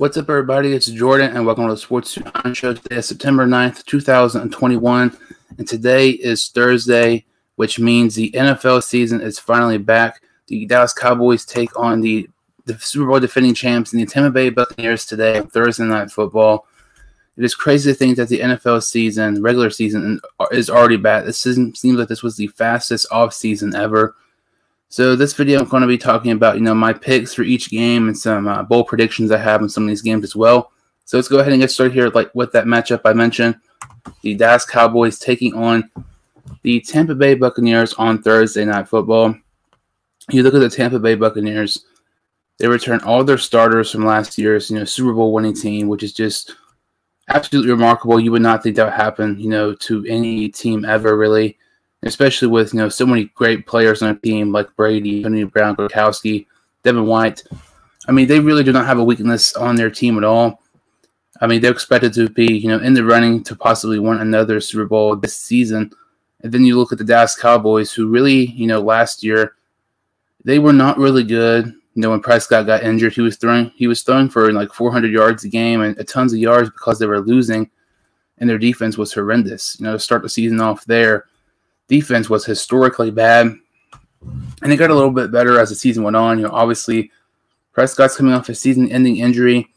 What's up, everybody? It's Jordan, and welcome to the Sports On Show. Today is September 9th, 2021, and today is Thursday, which means the NFL season is finally back. The Dallas Cowboys take on the, the Super Bowl defending champs and the Tampa Bay Buccaneers today on Thursday Night Football. It is crazy to think that the NFL season, regular season, is already back. This seems like this was the fastest off season ever. So this video, I'm going to be talking about, you know, my picks for each game and some uh, bold predictions I have in some of these games as well. So let's go ahead and get started here, like with that matchup I mentioned, the Dallas Cowboys taking on the Tampa Bay Buccaneers on Thursday Night Football. You look at the Tampa Bay Buccaneers; they return all their starters from last year's, you know, Super Bowl winning team, which is just absolutely remarkable. You would not think that would happen, you know, to any team ever, really especially with you know so many great players on a team like Brady, Tony Brown, Gronkowski, Devin White. I mean, they really do not have a weakness on their team at all. I mean, they're expected to be you know in the running to possibly win another Super Bowl this season. And then you look at the Dallas Cowboys, who really you know last year they were not really good. You know, when Prescott got injured, he was throwing he was throwing for like 400 yards a game and uh, tons of yards because they were losing, and their defense was horrendous. You know, start the season off there defense was historically bad, and it got a little bit better as the season went on. You know, obviously Prescott's coming off a season-ending injury,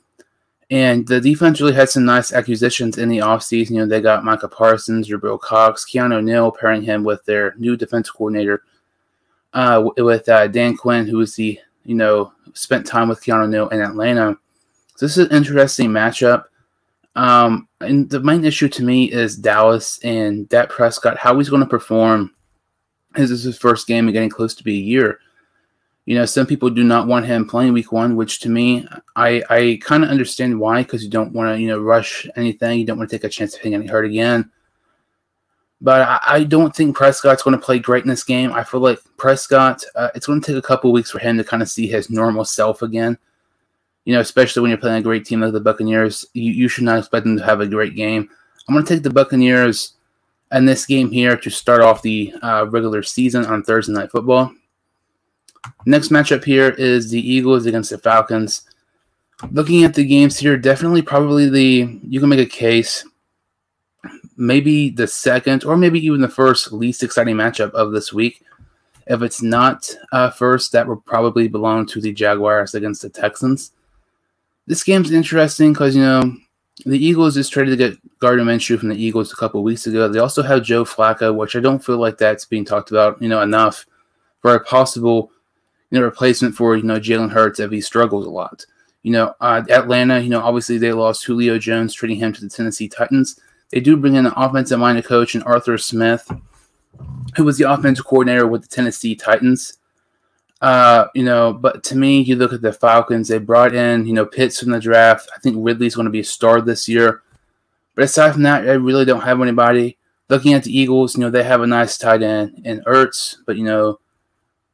and the defense really had some nice acquisitions in the offseason. You know, they got Micah Parsons, Jabril Cox, Keanu Neal, pairing him with their new defense coordinator, uh, with uh, Dan Quinn, who was the you know spent time with Keanu Neal in Atlanta. So this is an interesting matchup. Um, and the main issue to me is Dallas and Dak Prescott, how he's going to perform. This is his first game and getting close to be a year. You know, some people do not want him playing week one, which to me, I, I kind of understand why, because you don't want to, you know, rush anything. You don't want to take a chance of getting hurt again. But I, I, don't think Prescott's going to play great in this game. I feel like Prescott, uh, it's going to take a couple weeks for him to kind of see his normal self again you know, especially when you're playing a great team like the Buccaneers, you, you should not expect them to have a great game. I'm going to take the Buccaneers in this game here to start off the uh, regular season on Thursday Night Football. Next matchup here is the Eagles against the Falcons. Looking at the games here, definitely probably the, you can make a case, maybe the second or maybe even the first least exciting matchup of this week. If it's not uh, first, that would probably belong to the Jaguars against the Texans this game's interesting because you know the Eagles just traded to get Gardner Minshew from the Eagles a couple weeks ago. They also have Joe Flacco, which I don't feel like that's being talked about, you know, enough for a possible, you know, replacement for you know Jalen Hurts if he struggles a lot. You know, uh, Atlanta, you know, obviously they lost Julio Jones, trading him to the Tennessee Titans. They do bring in an offensive-minded coach and Arthur Smith, who was the offensive coordinator with the Tennessee Titans. Uh, you know, but to me, you look at the Falcons, they brought in, you know, Pitts from the draft. I think Ridley's going to be a star this year. But aside from that, I really don't have anybody. Looking at the Eagles, you know, they have a nice tight end in Ertz, but, you know,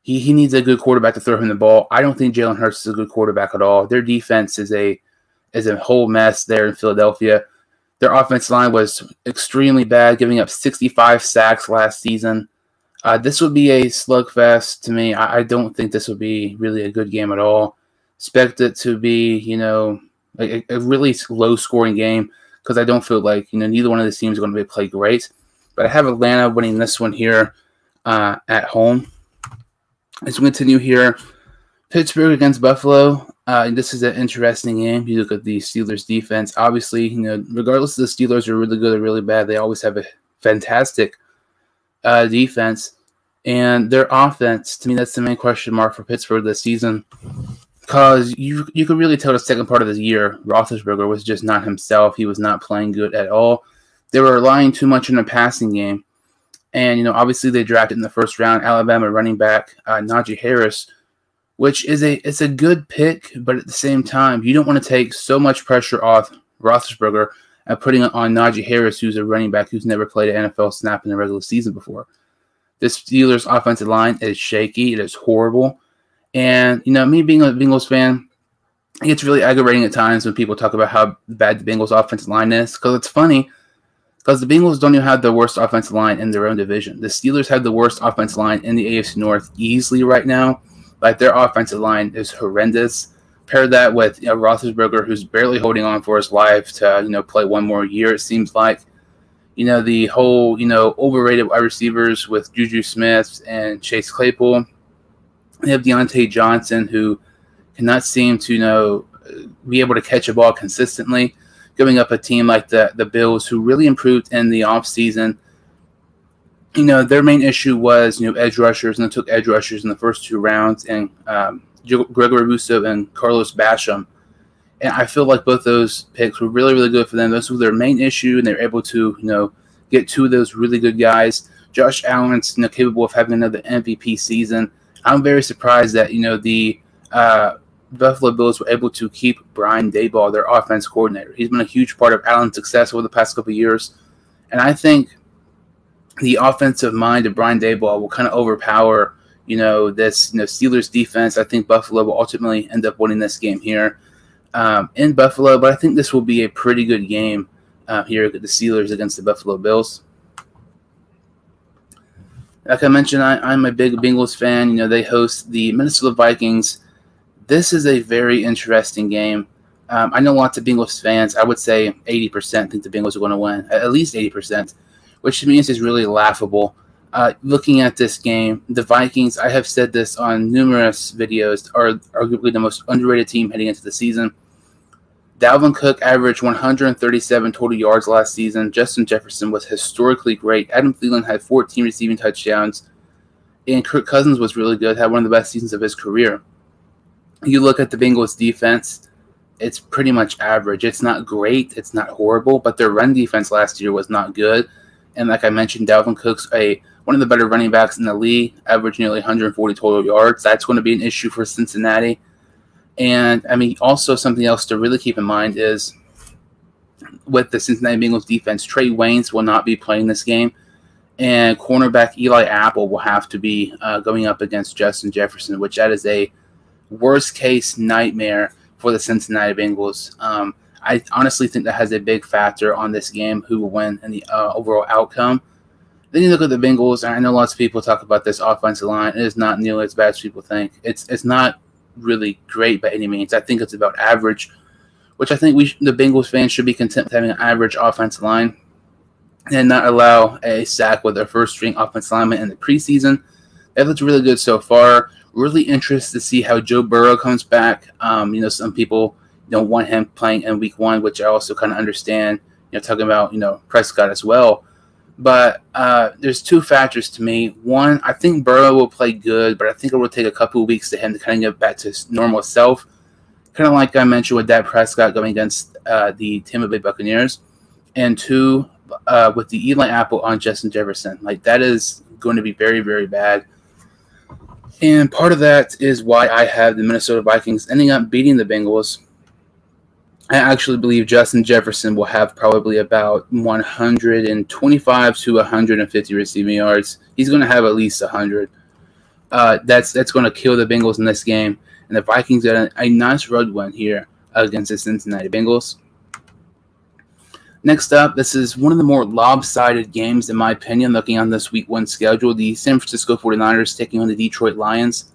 he, he needs a good quarterback to throw him the ball. I don't think Jalen Hurts is a good quarterback at all. Their defense is a is a whole mess there in Philadelphia. Their offensive line was extremely bad, giving up 65 sacks last season. Uh, this would be a slugfest to me. I, I, don't think this would be really a good game at all. Expect it to be, you know, a, a really low scoring game because I don't feel like, you know, neither one of the teams are going to be play great. But I have Atlanta winning this one here uh, at home. As we continue here, Pittsburgh against Buffalo. Uh, this is an interesting game. You look at the Steelers defense. Obviously, you know, regardless of the Steelers are really good or really bad, they always have a fantastic – uh, defense and their offense. To me, that's the main question mark for Pittsburgh this season. Because you you could really tell the second part of the year, Roethlisberger was just not himself. He was not playing good at all. They were relying too much on the passing game. And, you know, obviously they drafted in the first round Alabama running back uh, Najee Harris, which is a it's a good pick, but at the same time, you don't want to take so much pressure off Roethlisberger and putting on Najee Harris, who's a running back who's never played an NFL snap in the regular season before. This Steelers offensive line is shaky. It is horrible. And, you know, me being a Bengals fan, it gets really aggravating at times when people talk about how bad the Bengals offensive line is because it's funny because the Bengals don't even have the worst offensive line in their own division. The Steelers have the worst offensive line in the AFC North easily right now. Like their offensive line is horrendous. Pair that with you know, Roethlisberger, who's barely holding on for his life to you know play one more year. It seems like you know the whole you know overrated wide receivers with Juju Smith and Chase Claypool. They have Diontae Johnson, who cannot seem to you know be able to catch a ball consistently, giving up a team like the the Bills, who really improved in the offseason. You know, their main issue was you know edge rushers, and they took edge rushers in the first two rounds, and um, Gregory Rousseau and Carlos Basham. And I feel like both those picks were really, really good for them. Those were their main issue, and they're able to, you know, get two of those really good guys. Josh Allen's you know, capable of having another MVP season. I'm very surprised that you know the uh, Buffalo Bills were able to keep Brian Daboll, their offense coordinator. He's been a huge part of Allen's success over the past couple years, and I think the offensive mind of Brian Daboll will kind of overpower you know this you know Steelers defense. I think Buffalo will ultimately end up winning this game here um, in Buffalo, but I think this will be a pretty good game uh, here at the Steelers against the Buffalo Bills. Like I mentioned, I, am a big Bengals fan. You know they host the Minnesota Vikings. This is a very interesting game. Um, I know lots of Bengals fans. I would say 80% think the Bengals are going to win, at least 80%, which to me is just really laughable uh, looking at this game, the Vikings, I have said this on numerous videos, are arguably the most underrated team heading into the season. Dalvin Cook averaged 137 total yards last season. Justin Jefferson was historically great. Adam Thielen had 14 receiving touchdowns. And Kirk Cousins was really good, had one of the best seasons of his career. You look at the Bengals defense, it's pretty much average. It's not great, it's not horrible, but their run defense last year was not good. And like I mentioned, Dalvin Cook's a one of the better running backs in the league, averaged nearly 140 total yards. That's going to be an issue for Cincinnati. And I mean, also something else to really keep in mind is with the Cincinnati Bengals defense, Trae Waynes will not be playing this game, and cornerback Eli Apple will have to be uh, going up against Justin Jefferson, which that is a worst case nightmare for the Cincinnati Bengals. Um, I honestly think that has a big factor on this game, who will win and the uh, overall outcome. Then you look at the Bengals, and I know lots of people talk about this offensive line. It is not nearly as bad as people think. It's it's not really great by any means. I think it's about average, which I think we the Bengals fans should be content with having an average offensive line and not allow a sack with their first string offensive lineman in the preseason. That looks really good so far. Really interested to see how Joe Burrow comes back. Um, you know, some people don't want him playing in week one, which I also kind of understand. You know, talking about you know Prescott as well. But uh, there's two factors to me. One, I think Burrow will play good, but I think it will take a couple of weeks to him to kind of get back to his normal self. Kind of like I mentioned with Dak Prescott going against uh, the Tampa Bay Buccaneers. And two, uh, with the Eli Apple on Justin Jefferson. Like, that is going to be very, very bad. And part of that is why I have the Minnesota Vikings ending up beating the Bengals I actually believe Justin Jefferson will have probably about 125 to 150 receiving yards. He's going to have at least 100. Uh, that's that's going to kill the Bengals in this game, and the Vikings got a, a nice road win here against the Cincinnati Bengals. Next up, this is one of the more lopsided games, in my opinion, looking on this week one schedule. The San Francisco 49ers taking on the Detroit Lions.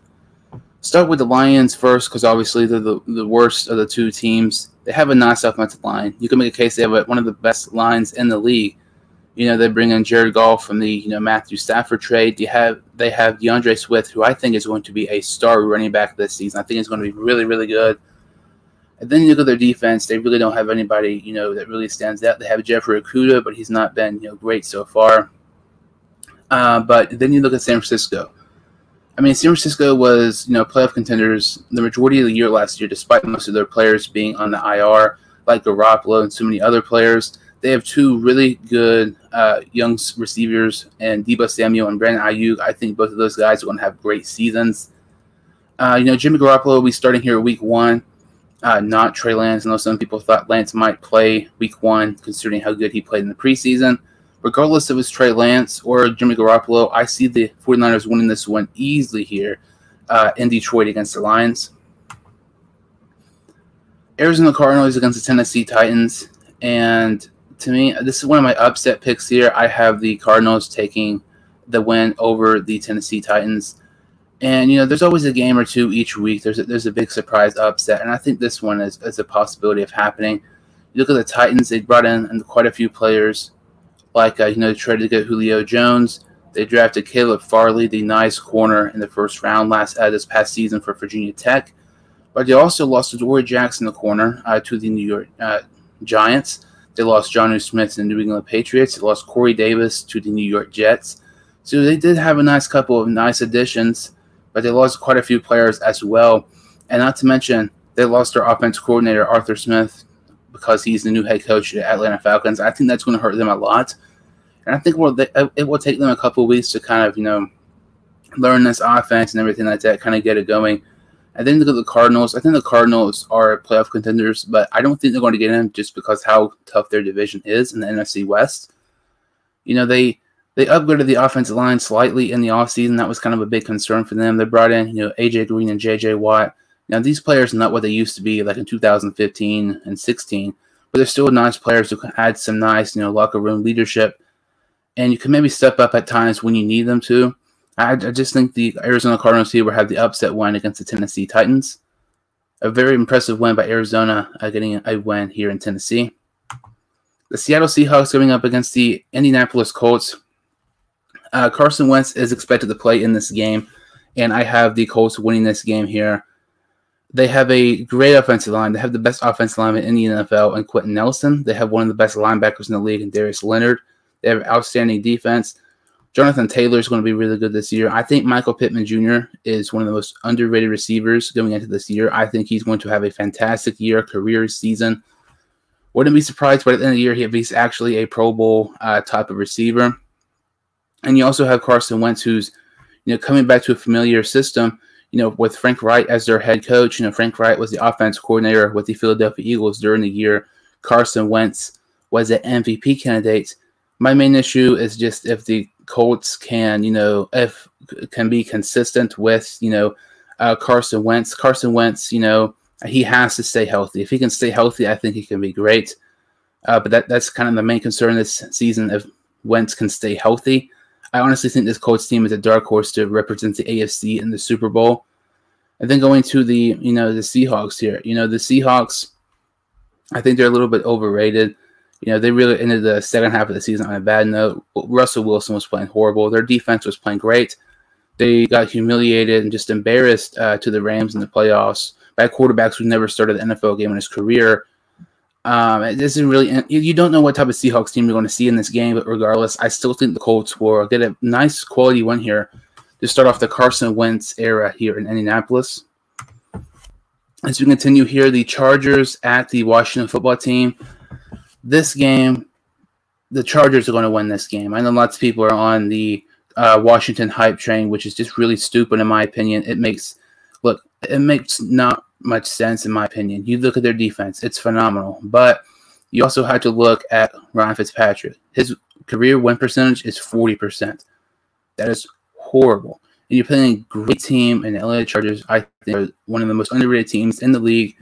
Start with the Lions first, because obviously they're the, the worst of the two teams they have a nice offensive line. You can make a case they have one of the best lines in the league. You know, they bring in Jared Goff from the you know Matthew Stafford trade. You have they have D'Andre Swift, who I think is going to be a star running back this season. I think he's going to be really really good. And then you look at their defense; they really don't have anybody you know that really stands out. They have Jeffrey Okudah, but he's not been you know great so far. Uh, but then you look at San Francisco. I mean, San Francisco was, you know, playoff contenders the majority of the year last year, despite most of their players being on the IR, like Garoppolo and so many other players. They have two really good uh, young receivers, and Deebo Samuel and Brandon Aiyuk. I think both of those guys are going to have great seasons. Uh, you know, Jimmy Garoppolo will be starting here week one, uh, not Trey Lance. I know some people thought Lance might play week one, considering how good he played in the preseason regardless if it's Trey Lance or Jimmy Garoppolo, I see the 49ers winning this one easily here uh, in Detroit against the Lions. Arizona Cardinals against the Tennessee Titans. And to me, this is one of my upset picks here. I have the Cardinals taking the win over the Tennessee Titans. And you know, there's always a game or two each week. There's a, there's a big surprise upset, and I think this one is, is a possibility of happening. You look at the Titans; they brought in quite a few players, like uh, you know, they tried to get Julio Jones. They drafted Caleb Farley, the nice corner, in the first round last uh, this past season for Virginia Tech. But they also lost Adoree Jackson, the corner, uh, to the New York uh, Giants. They lost Jonnu Smith to the New England Patriots. They lost Corey Davis to the New York Jets. So they did have a nice couple of nice additions, but they lost quite a few players as well. And not to mention, they lost their offense coordinator, Arthur Smith, because he's the new head coach at Atlanta Falcons. I think that's going to hurt them a lot. And I think uh, it will take them a couple weeks to kind of, you know, learn this offense and everything like that, kind of get it going. I think look at the Cardinals. I think the Cardinals are playoff contenders, but I don't think they're going to get in just because how tough their division is in the NFC West. You know, they they upgraded the offensive line slightly in the offseason. That was kind of a big concern for them. They brought in, you know, AJ Green and JJ Watt. Now these players are not what they used to be like in 2015 and 16, but they're still nice players who can add some nice, you know, locker room leadership. And you can maybe step up at times when you need them to. I, I just think the Arizona Cardinals here will have the upset win against the Tennessee Titans. A very impressive win by Arizona, uh, getting a win here in Tennessee. The Seattle Seahawks going up against the Indianapolis Colts. Uh, Carson Wentz is expected to play in this game, and I have the Colts winning this game here. They have a great offensive line. They have the best offensive line in the NFL and Quenton Nelson. They have one of the best linebackers in the league and Darius Leonard. They have outstanding defense. Jonathan Taylor is going to be really good this year. I think Michael Pittman Jr. is one of the most underrated receivers going into this year. I think he's going to have a fantastic year, career season. Wouldn't be surprised by the end of the year he's actually a Pro Bowl uh, type of receiver. And you also have Carson Wentz, who's you know coming back to a familiar system. You know, with Frank Reich as their head coach. You know, Frank Reich was the offense coordinator with the Philadelphia Eagles during the year. Carson Wentz was an MVP candidate. My main issue is just if the Colts can, you know, if can be consistent with, you know, uh, Carson Wentz. Carson Wentz, you know, he has to stay healthy. If he can stay healthy, I think he can be great. Uh, but that that's kind of the main concern this season. If Wentz can stay healthy, I honestly think this Colts team is a dark horse to represent the AFC in the Super Bowl. And then going to the, you know, the Seahawks here. You know, the Seahawks, I think they're a little bit overrated. You know, they really ended the second half of the season on a bad note. Russell Wilson was playing horrible. Their defense was playing great. They got humiliated and just embarrassed uh, to the Rams in the playoffs by quarterbacks who never started an NFL game in his career. Um, this is really you don't know what type of Seahawks team you're going to see in this game, but regardless, I still think the Colts will get a nice quality win here to start off the Carson Wentz era here in Indianapolis. As we continue here, the Chargers at the Washington football team this game, the Chargers are going to win this game. I know lots of people are on the uh, Washington hype train, which is just really stupid in my opinion. It makes look, it makes not much sense in my opinion. You look at their defense; it's phenomenal, but you also have to look at Ryan Fitzpatrick. His career win percentage is forty percent. That is horrible. And you're playing a great team in the LA Chargers. I think are one of the most underrated teams in the league.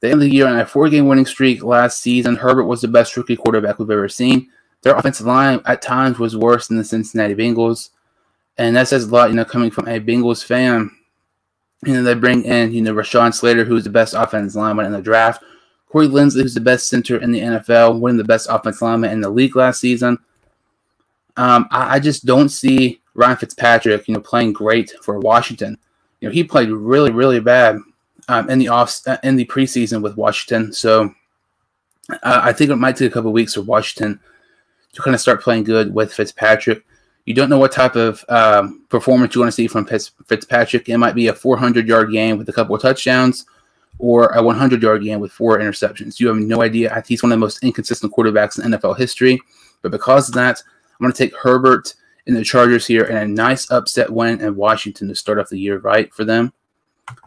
They ended the year on a four game winning streak last season. Herbert was the best rookie quarterback we've ever seen. Their offensive line at times was worse than the Cincinnati Bengals. And that says a lot, you know, coming from a Bengals fan. You know, they bring in, you know, Rashawn Slater, who's the best offensive lineman in the draft. Corey Linsley, who's the best center in the NFL, winning the best offensive lineman in the league last season. Um, I, I, just don't see Ryan Fitzpatrick, you know, playing great for Washington. You know, he played really, really bad um, in the off uh, in the preseason with Washington. So uh, I think it might take a couple weeks for Washington to kind of start playing good with Fitzpatrick. You don't know what type of um, performance you want to see from Fitz, Fitzpatrick. It might be a 400 yard game with a couple of touchdowns, or a 100 yard game with four interceptions. You have no idea. He's one of the most inconsistent quarterbacks in NFL history. But because of that, I'm going to take Herbert in the Chargers here and a nice upset win in Washington to start off the year right for them.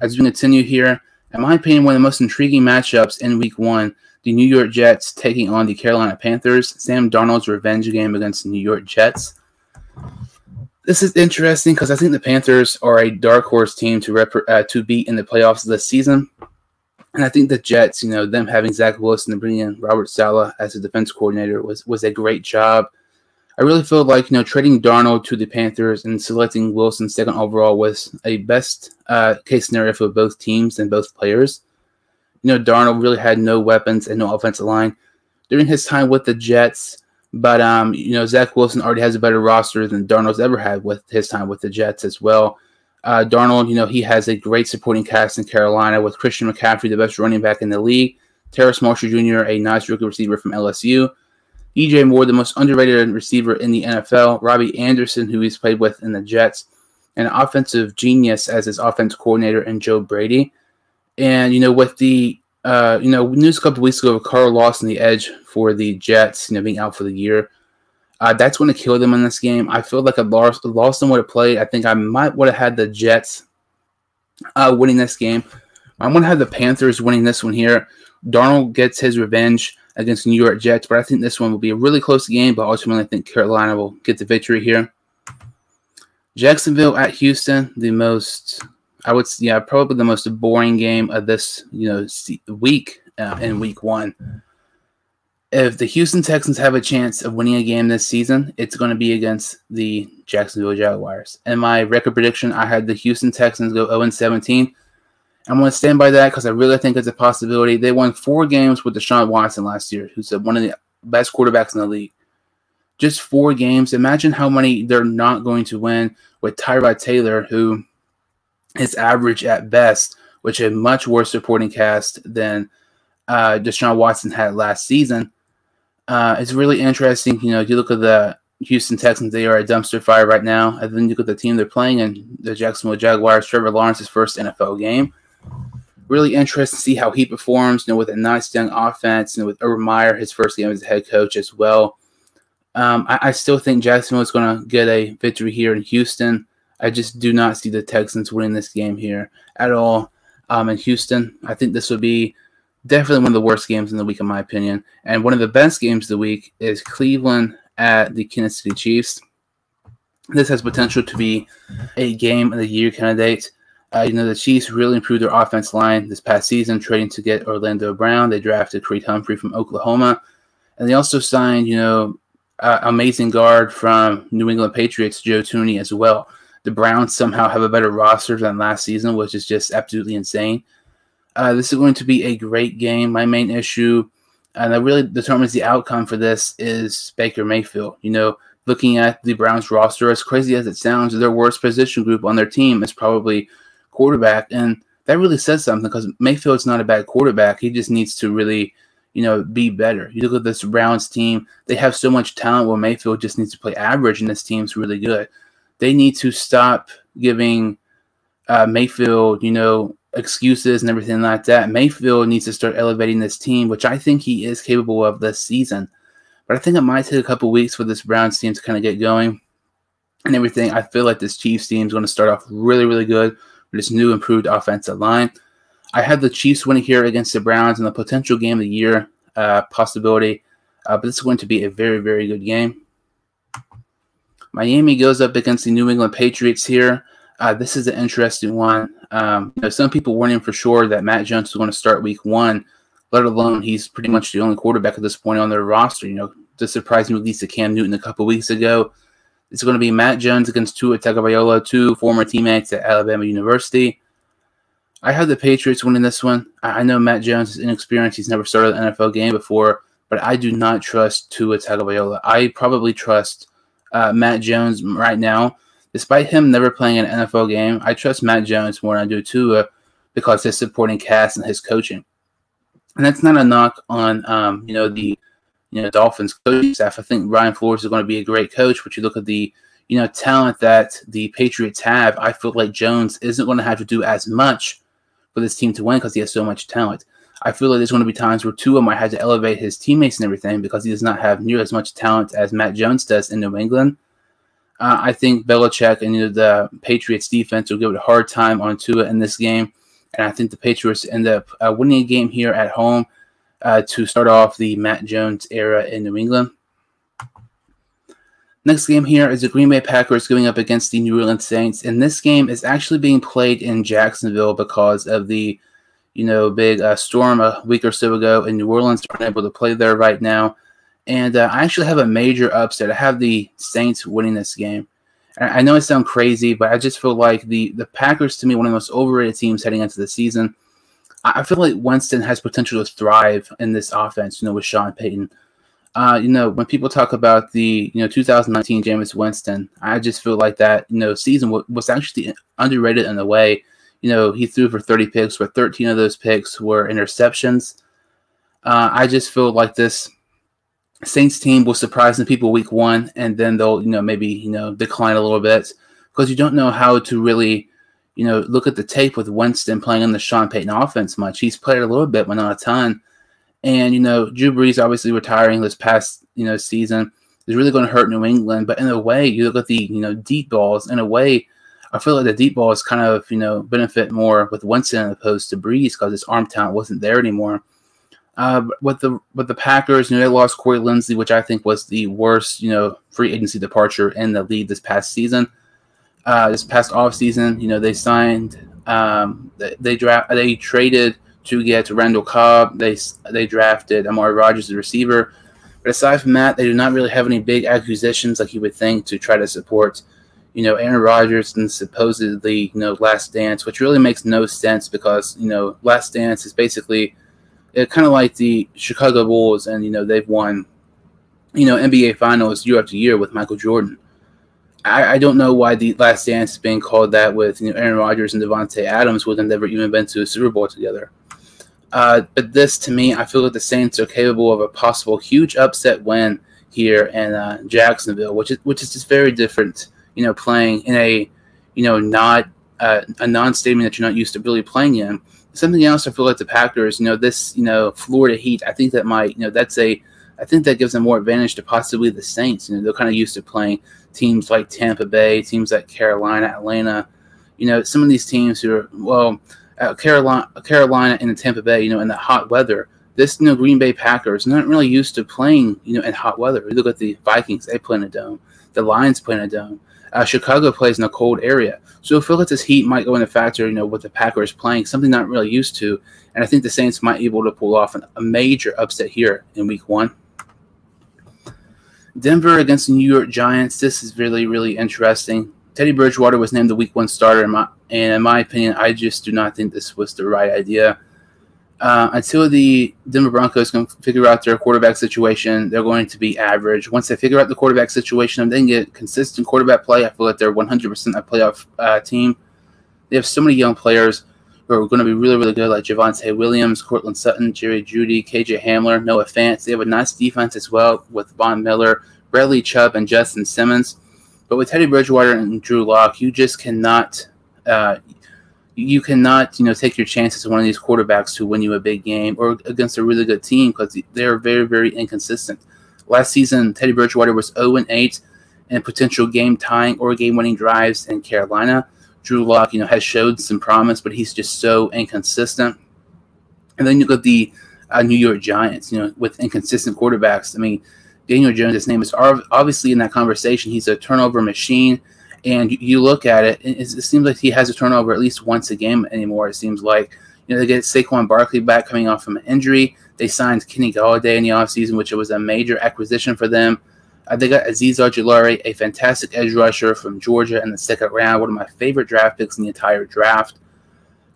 As we continue here, in my opinion, one of the most intriguing matchups in week one, the New York Jets taking on the Carolina Panthers. Sam Darnold's revenge game against the New York Jets. This is interesting because I think the Panthers are a dark horse team to rep- uh, to beat in the playoffs this season. And I think the Jets, you know, them having Zach Wilson and bringing in Robert Saleh as a defense coordinator was was a great job. I really feel like you know trading Darnold to the Panthers and selecting Wilson second overall was a best uh, case scenario for both teams and both players. You know, Darnold really had no weapons and no offensive line during his time with the Jets, but um, you know Zach Wilson already has a better roster than Darnold's ever had with his time with the Jets as well. Uh, Darnold, you know, he has a great supporting cast in Carolina with Christian McCaffrey, the best running back in the league, Terrace Marshall Jr., a nice rookie receiver from LSU. DJ Moore, the most underrated receiver in the NFL. Robbie Anderson, who he's played with in the Jets. An offensive genius as his offense coordinator, and Joe Brady. And, you know, with the, uh, you know, news a couple weeks ago of Carl Lawson, the edge for the Jets, you know, being out for the year. Uh, that's going to kill them in this game. I feel like a Lawson would have played. I think I might would have had the Jets uh, winning this game. I'm going to have the Panthers winning this one here. Darnold gets his revenge against New York Jets, but I think this one will be a really close game. But ultimately, I think Carolina will get the victory here. Jacksonville at Houston, the most, I would, yeah, probably the most boring game of this, you know, week uh, in Week One. If the Houston Texans have a chance of winning a game this season, it's going to be against the Jacksonville Jaguars. And my record prediction, I had the Houston Texans go 0 17. I'm going to stand by that because I really think it's a possibility. They won four games with Deshaun Watson last year, who's one of the best quarterbacks in the league. Just four games. Imagine how many they're not going to win with Tyrod Taylor, who is average at best, which a much worse supporting cast than uh, Deshaun Watson had last season. Uh, it's really interesting. You know, you look at the Houston Texans, they are a dumpster fire right now. And then you look at the team they're playing and the Jacksonville Jaguars, Trevor Lawrence's first NFL game really interesting to see how he performs, you know, with a nice young offense, and with Urban Meyer, his first game as head coach as well. Um, I, I, still think Jacksonville is going to get a victory here in Houston. I just do not see the Texans winning this game here at all. Um, in Houston, I think this would be definitely one of the worst games in the week, in my opinion. And one of the best games of the week is Cleveland at the Kansas City Chiefs. This has potential to be a game of the year candidate. Uh, you know, the Chiefs really improved their offense line this past season, trading to get Orlando Brown. They drafted Creed Humphrey from Oklahoma. And they also signed, you know, uh, amazing guard from New England Patriots, Joe Thuney, as well. The Browns somehow have a better roster than last season, which is just absolutely insane. Uh, this is going to be a great game. My main issue, and that really determines the outcome for this, is Baker Mayfield. You know, looking at the Browns roster, as crazy as it sounds, their worst position group on their team is probably quarterback, and that really says something because Mayfield's not a bad quarterback. He just needs to really, you know, be better. You look at this Browns team; they have so much talent. Where Mayfield just needs to play average, and this team's really good. They need to stop giving uh, Mayfield, you know, excuses and everything like that. Mayfield needs to start elevating this team, which I think he is capable of this season. But I think it might take a couple weeks for this Browns team to kind of get going and everything. I feel like this Chiefs team is going to start off really, really good with this new improved offensive line. I have the Chiefs winning here against the Browns in the potential game of the year uh, possibility, uh, but this is going to be a very, very good game. Miami goes up against the New England Patriots here. Uh, this is an interesting one. Um, you know, some people warning for sure that Mac Jones is going to start Week One, let alone he's pretty much the only quarterback at this point on their roster. You know, the surprising release of Cam Newton a couple weeks ago. It's going to be Mac Jones against Tua Tagovailoa, two former teammates at Alabama University. I have the Patriots winning this one. I know Mac Jones is inexperienced; he's never started an NFL game before, but I do not trust Tua Tagovailoa. I probably trust uh, Mac Jones right now, despite him never playing an NFL game. I trust Mac Jones more than I do Tua because his supporting cast and his coaching. And that's not a knock on um, you know the you know Dolphins coaching staff. I think Brian Flores is going to be a great coach. But you look at the you know talent that the Patriots have, I feel like Jones isn't going to have to do as much for this team to win because he has so much talent. I feel like there's going to be times where Tua might have to elevate his teammates and everything because he does not have near as much talent as Mac Jones does in New England. Uh, I think Belichick and you know, the Patriots defense will give it a hard time on Tua in this game, and I think the Patriots end up uh, winning a game here at home uh, to start off the Mac Jones era in New England. Next game here is the Green Bay Packers going up against the New Orleans Saints, and this game is actually being played in Jacksonville because of the, you know, big uh, storm a week or so ago in New Orleans. They're unable to play there right now, And uh, I actually have a major upset. I have the Saints winning this game. I know it sounds crazy, but I just feel like the the Packers to me one of the most overrated teams heading into the season. I feel like Winston has potential to thrive in this offense. You know, with Sean Payton. Uh, you know, when people talk about the you know 2019 Jameis Winston, I just feel like that you know season was actually underrated in a way. You know, he threw for 30 picks, but 13 of those picks were interceptions. Uh, I just feel like this Saints team will surprise the people week one, and then they'll you know maybe you know decline a little bit because you don't know how to really you know look at the tape with Winston playing in the Sean Payton offense much. He's played a little bit, but not a ton. And you know Drew Brees obviously retiring this past you know season is really going to hurt New England. But in a way, you look at the you know deep balls. In a way, I feel like the deep ball is kind of you know benefit more with Winston opposed to Brees because his arm talent wasn't there anymore. Uh, with the with the Packers, you know, they lost Corey Linsley, which I think was the worst, you know, free agency departure in the league this past season. Uh, this past off season, you know, they signed, um, they, they draft, they traded to get Randall Cobb. They they drafted Amari Rodgers, the receiver. But aside from that, they do not really have any big acquisitions like you would think to try to support, you know, Aaron Rodgers and supposedly, you know, Last Dance, which really makes no sense because you know, Last Dance is basically it's kind of like the Chicago Bulls, and you know they've won, you know, NBA Finals year after year with Michael Jordan. I, I don't know why the Last Dance is being called that with you know Aaron Rodgers and Davante Adams, with have never even been to a Super Bowl together. Uh, but this, to me, I feel that the Saints are capable of a possible huge upset win here in uh, Jacksonville, which is which is just very different. You know, playing in a you know not uh, a non-stadium that you're not used to really playing in something else I feel like the Packers, you know, this, you know, Florida Heat, I think that might, you know, that's a, I think that gives them more advantage to possibly the Saints. You know, they're kind of used to playing teams like Tampa Bay, teams like Carolina, Atlanta. You know, some of these teams who are, well, uh, Carolina, Carolina and Tampa Bay, you know, in the hot weather. This, you know, Green Bay Packers not really used to playing, you know, in hot weather. You look at the Vikings; they play in a dome. The Lions play in a dome. Uh, Chicago plays in a cold area, so I feel like this heat might go into factor. You know, with the Packers playing something not really used to, and I think the Saints might be able to pull off an, a major upset here in Week One. Denver against the New York Giants. This is really really interesting. Teddy Bridgewater was named the Week One starter, in my, and in my opinion, I just do not think this was the right idea uh, until the Denver Broncos can figure out their quarterback situation, they're going to be average. Once they figure out the quarterback situation and then get consistent quarterback play, I feel like they're 100% a playoff uh, team. They have so many young players who are going to be really, really good, like Javonte Williams, Courtland Sutton, Jerry Jeudy, KJ Hamler, Noah Fant. They have a nice defense as well with Von Miller, Bradley Chubb, and Justin Simmons. But with Teddy Bridgewater and Drew Lock, you just cannot uh, you cannot, you know, take your chances with one of these quarterbacks to win you a big game or against a really good team because they're very, very inconsistent. Last season, Teddy Bridgewater was 0 and 8 in potential game tying or game winning drives in Carolina. Drew Lock, you know, has showed some promise, but he's just so inconsistent. And then you got the uh, New York Giants, you know, with inconsistent quarterbacks. I mean, Daniel Jones, his name is obviously in that conversation. He's a turnover machine and you look at it, it, it seems like he has a turnover at least once a game anymore. It seems like you know they get Saquon Barkley back coming off from an injury. They signed Kenny Golladay in the offseason, which was a major acquisition for them. Uh, they got Azeez Ojulari, a fantastic edge rusher from Georgia in the second round, one of my favorite draft picks in the entire draft.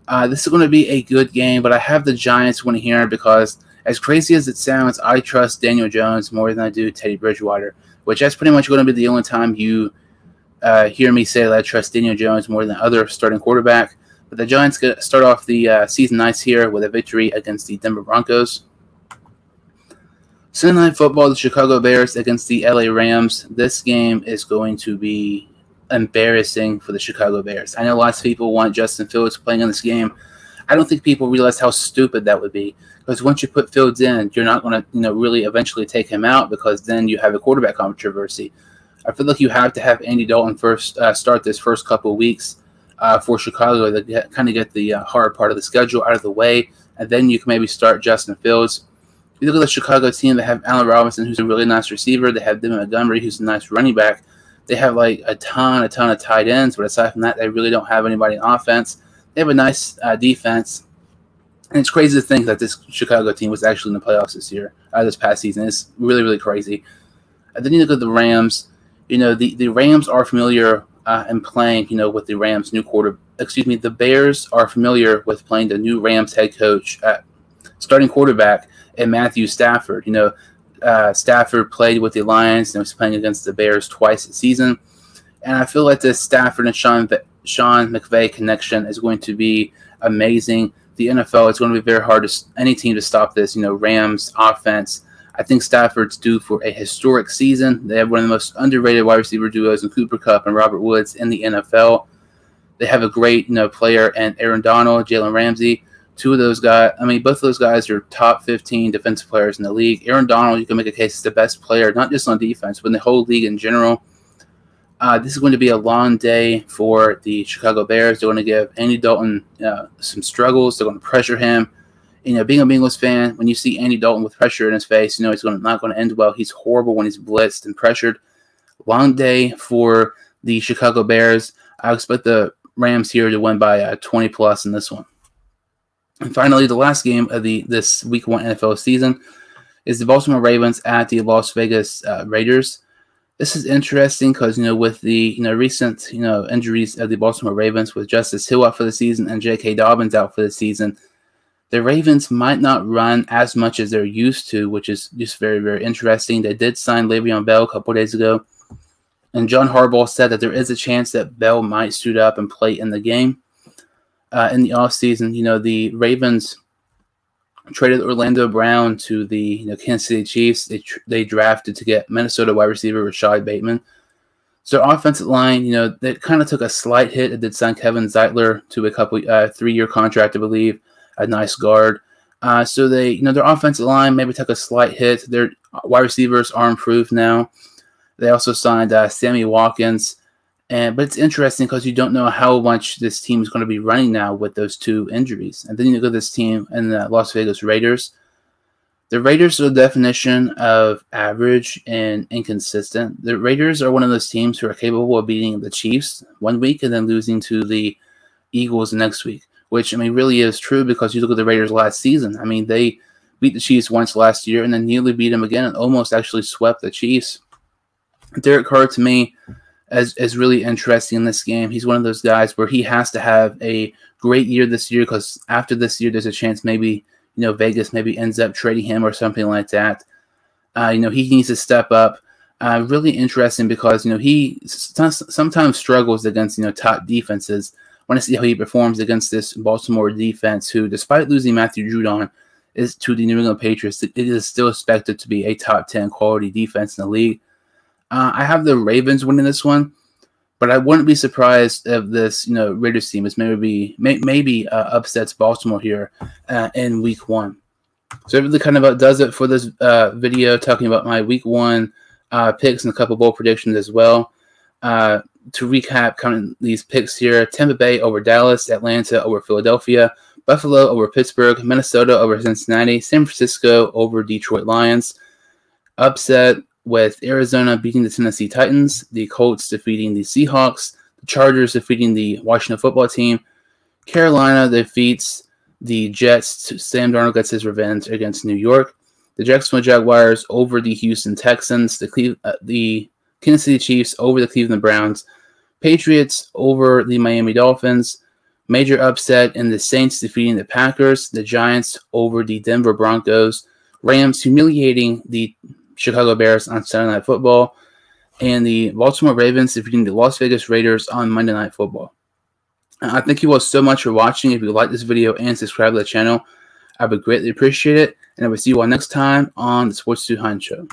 Uh, this is going to be a good game, but I have the Giants win here because, as crazy as it sounds, I trust Daniel Jones more than I do Teddy Bridgewater, which that's pretty much going to be the only time you uh, hear me say that I trust Daniel Jones more than other starting quarterback. But the Giants start off the uh, season nice here with a victory against the Denver Broncos. Sunday Night Football, the Chicago Bears against the LA Rams. This game is going to be embarrassing for the Chicago Bears. I know lots of people want Justin Fields playing in this game. I don't think people realize how stupid that would be. Because once you put Fields in, you're not going to, you know, really eventually take him out because then you have a quarterback controversy. I feel like you have to have Andy Dalton first uh, start this first couple weeks uh, for Chicago to kind of get the uh, hard part of the schedule out of the way, and then you can maybe start Justin Fields. You look at the Chicago team, they have Allen Robinson, who's a really nice receiver. They have David Montgomery, who's a nice running back. They have like a ton, a ton of tight ends, but aside from that, they really don't have anybody in offense. They have a nice uh, defense. And it's crazy to think that this Chicago team was actually in the playoffs this year, uh, this past season. It's really, really crazy. And then you look at the Rams. You know, the, the Rams are familiar uh, and playing, you know, with the Rams' new quarter. Excuse me, the Bears are familiar with playing the new Rams head coach, uh, starting quarterback, and Matthew Stafford. You know, uh, Stafford played with the Lions and was playing against the Bears twice this season. And I feel like this Stafford and Sean Sean McVay connection is going to be amazing. The NFL is going to be very hard to any team to stop this. You know, Rams offense. I think Stafford's due for a historic season. They have one of the most underrated wide receiver duos in Cooper Kupp and Robert Woods in the NFL. They have a great, you know, player and Aaron Donald, Jalen Ramsey. Two of those guys, I mean, both of those guys are top 15 defensive players in the league. Aaron Donald, you can make a case is the best player, not just on defense, but in the whole league in general. Uh, this is going to be a long day for the Chicago Bears. They're going to give Andy Dalton uh, some struggles. They're going to pressure him. You know, being a Bengals fan, when you see Andy Dalton with pressure in his face, you know he's not going to end well. He's horrible when he's blitzed and pressured. Long day for the Chicago Bears. I expect the Rams here to win by uh, 20 plus in this one. And finally, the last game of the this Week One NFL season is the Baltimore Ravens at the Las Vegas uh, Raiders this is interesting because you know with the you know recent you know injuries of the Baltimore Ravens with Justice Hill out for the season and J.K. Dobbins out for the season, the Ravens might not run as much as they're used to, which is just very very interesting. They did sign Le'Veon Bell a couple days ago, and John Harbaugh said that there is a chance that Bell might suit up and play in the game uh, in the offseason. You know the Ravens traded Orlando Brown to the you know, Kansas City Chiefs. They they drafted to get Minnesota wide receiver Rashod Bateman. So offensive line, you know, they kind of took a slight hit. It did sign Kevin Zeitler to a couple uh, three year contract, I believe, a nice guard. Uh, so they, you know, their offensive line maybe took a slight hit. Their wide receivers are improved now. They also signed uh, Sammy Watkins. And but it's interesting because you don't know how much this team is going to be running now with those two injuries. And then you look at this team and the Las Vegas Raiders. The Raiders are the definition of average and inconsistent. The Raiders are one of those teams who are capable of beating the Chiefs one week and then losing to the Eagles next week, which I mean really is true because you look at the Raiders last season. I mean they beat the Chiefs once last year and then nearly beat them again and almost actually swept the Chiefs. Derek Carr to me is, as really interesting in this game. He's one of those guys where he has to have a great year this year because after this year, there's a chance maybe you know Vegas maybe ends up trading him or something like that. Uh, you know he needs to step up. Uh, really interesting because you know he sometimes struggles against you know top defenses. Want to see how he performs against this Baltimore defense, who, despite losing Matthew Judon, is to the New England Patriots. It is still expected to be a top ten quality defense in the league. Uh, I have the Ravens winning this one, but I wouldn't be surprised if this, you know, Raiders team is maybe may, maybe uh, upsets Baltimore here uh, in Week One. So really kind of does it for this uh, video, talking about my Week One uh, picks and a couple bowl predictions as well. To recap, these picks here: Tampa Bay over Dallas, Atlanta over Philadelphia, Buffalo over Pittsburgh, Minnesota over Cincinnati, San Francisco over Detroit Lions. Upset with Arizona beating the Tennessee Titans, the Colts defeating the Seahawks, the Chargers defeating the Washington football team, Carolina defeats the Jets. Sam Darnold gets his revenge against New York. The Jacksonville Jaguars over the Houston Texans. The Cle- uh, the Kansas City Chiefs over the Cleveland Browns. Patriots over the Miami Dolphins. Major upset in the Saints defeating the Packers. The Giants over the Denver Broncos. Rams humiliating the Chicago Bears on Saturday Night Football, and the Baltimore Ravens defeating the Las Vegas Raiders on Monday Night Football. I thank you all so much for watching. If you like this video and subscribe to the channel, I would greatly appreciate it. And I will see you all next time on the Sports 2 Show.